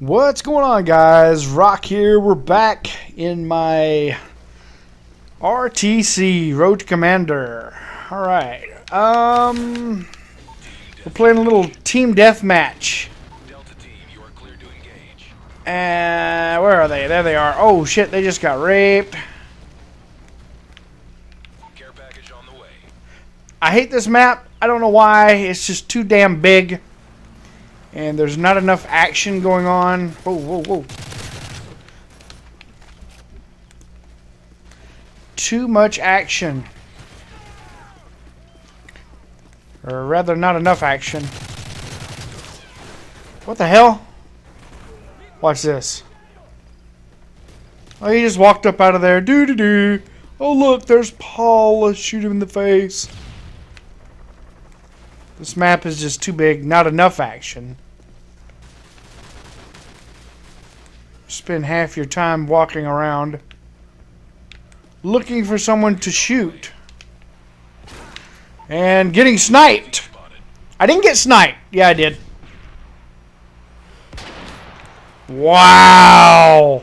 What's going on, guys? Rock here. We're back in my RTC Road Commander. All right. Um, we're playing a little team deathmatch. Delta team, you are clear to engage. And where are they? There they are. Oh shit! They just got raped. I hate this map. I don't know why. It's just too damn big. And there's not enough action going on. Whoa, whoa, whoa. Too much action. Or rather, not enough action. What the hell? Watch this. Oh, he just walked up out of there. Doo doo doo. Oh, look, there's Paul. Let's shoot him in the face. This map is just too big. Not enough action. Spend half your time walking around looking for someone to shoot. And getting sniped. I didn't get sniped. Yeah, I did. Wow.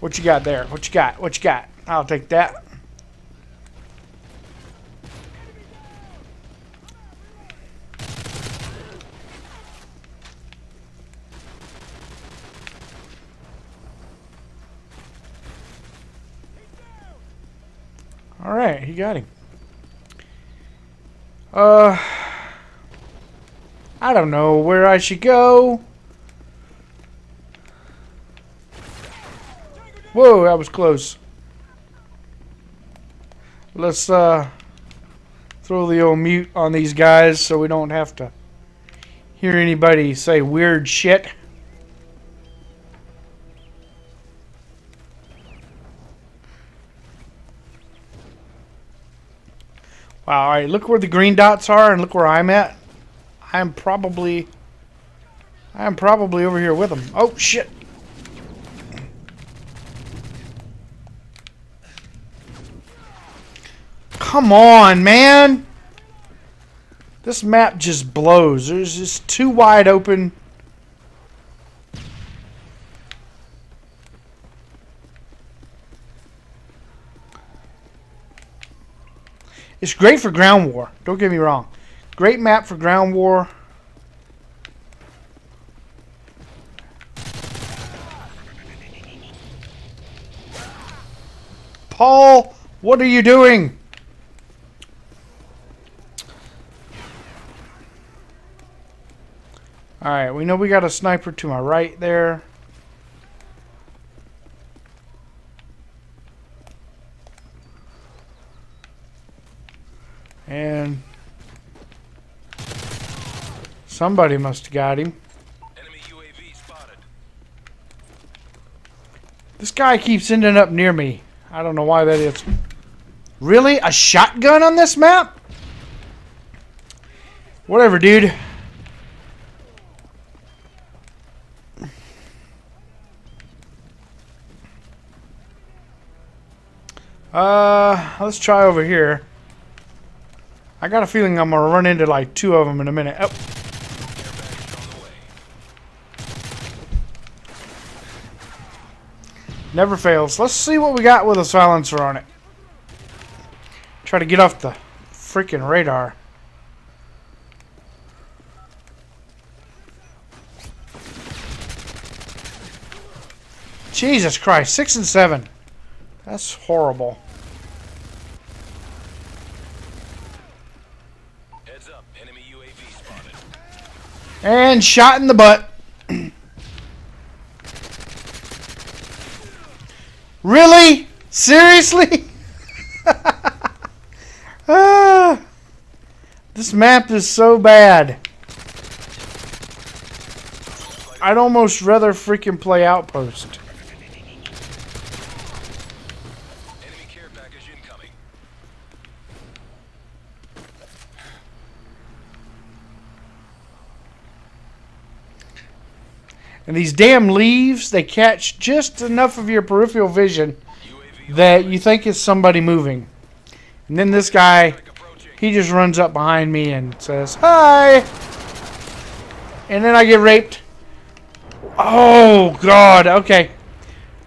What you got there? What you got? What you got? I'll take that. All right, he got him. Uh, I don't know where I should go. Whoa, that was close. Let's uh, throw the old mute on these guys so we don't have to hear anybody say weird shit. Wow, alright, look where the green dots are and look where I'm at. I'm probably... I'm probably over here with them. Oh, shit. Come on, man! This map just blows. There's just too wide open. It's great for ground war. Don't get me wrong. Great map for ground war. Paul, what are you doing? Alright, we know we got a sniper to my right there. And somebody must have got him. Enemy UAV spotted. This guy keeps ending up near me. I don't know why that is. Really? A shotgun on this map? Whatever, dude. Uh, let's try over here. I got a feeling I'm gonna run into like two of them in a minute. Oh, never fails. Let's see what we got with a silencer on it. Try to get off the freaking radar. Jesus Christ, six and seven. That's horrible. Heads up. Enemy UAV spotted. And shot in the butt. really? Seriously? Ah, this map is so bad. I'd almost rather freaking play Outpost. Enemy care package incoming. And these damn leaves, they catch just enough of your peripheral vision that you think it's somebody moving. And then this guy, he just runs up behind me and says, Hi! And then I get raped. Oh, God. Okay.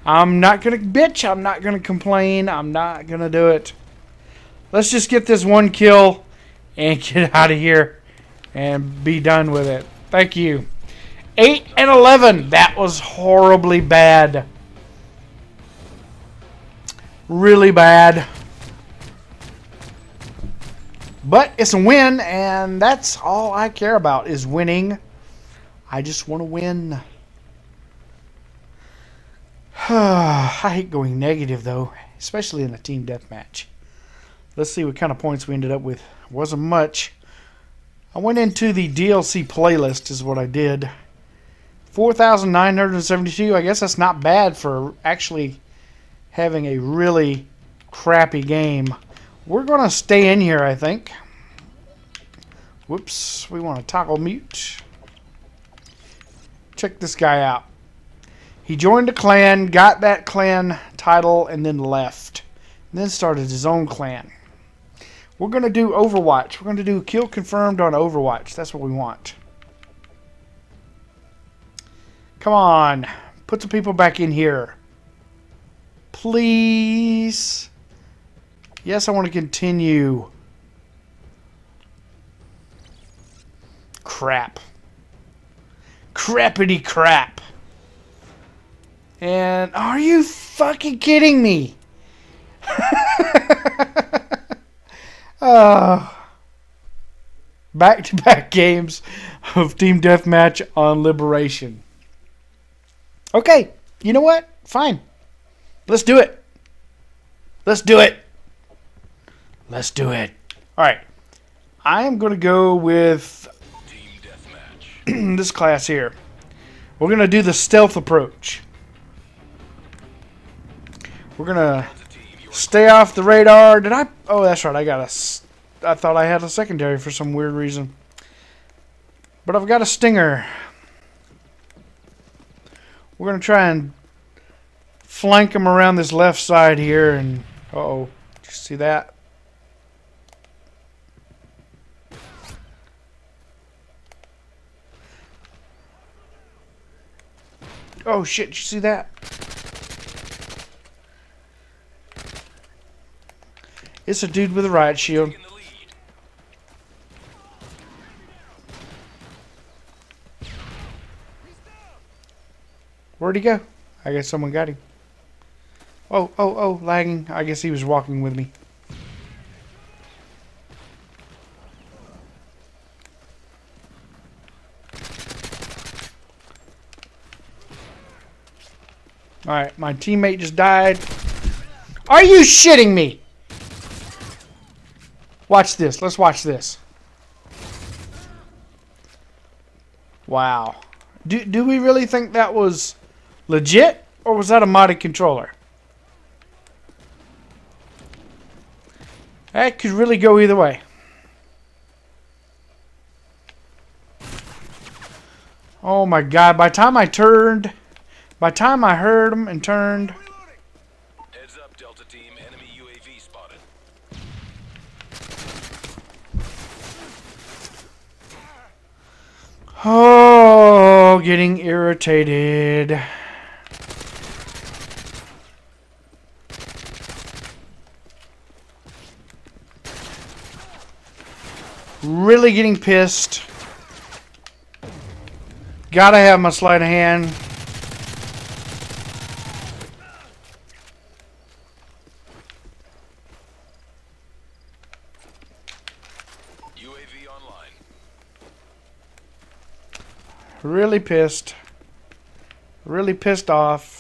I'm not going to bitch. I'm not going to complain. I'm not going to do it. Let's just get this one kill and get out of here and be done with it. Thank you. 8 and 11. That was horribly bad. Really bad. But it's a win, and that's all I care about is winning. I just want to win. I hate going negative, though, especially in a team deathmatch. Let's see what kind of points we ended up with. Wasn't much. I went into the DLC playlist is what I did. 4,972. I guess that's not bad for actually having a really crappy game. We're going to stay in here, I think. Whoops. We want to toggle mute. Check this guy out. He joined a clan, got that clan title, and then left. And then started his own clan. We're going to do Overwatch. We're going to do kill confirmed on Overwatch. That's what we want. Come on. Put some people back in here. Please. Yes, I want to continue. Crap. Crappity crap. And are you fucking kidding me? uh, back-to-back games of Team Deathmatch on Liberation. Okay, you know what? Fine. Let's do it. Let's do it. Let's do it. All right. I am going to go with this class here. We're going to do the stealth approach. We're going to stay off the radar. Did I? Oh, that's right. I got a. I thought I had a secondary for some weird reason. But I've got a stinger. We're going to try and flank him around this left side here. And. Uh oh. You see that? Oh shit, you see that? It's a dude with a riot shield. in the lead. Where'd he go? I guess someone got him. Oh, oh, oh, lagging. I guess he was walking with me. Alright, my teammate just died. Are you shitting me? Watch this. Let's watch this. Wow. Do, do we really think that was legit? Or was that a modded controller? Eh, that could really go either way. Oh my god, by the time I turned, by the time I heard him and turned, Heads up, Delta Team. Enemy UAV spotted. oh, getting irritated. Really getting pissed. Gotta have my sleight of hand. UAV online. Really pissed. Really pissed off.